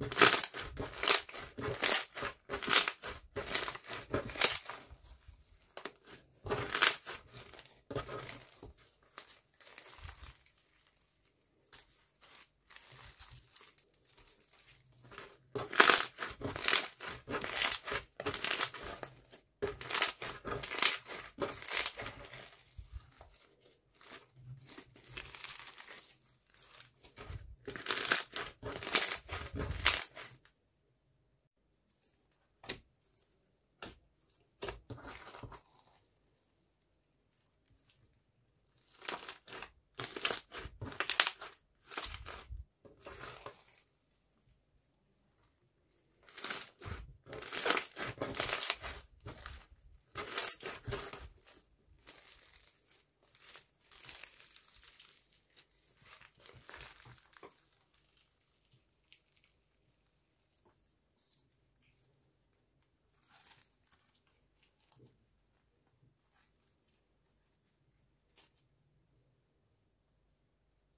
you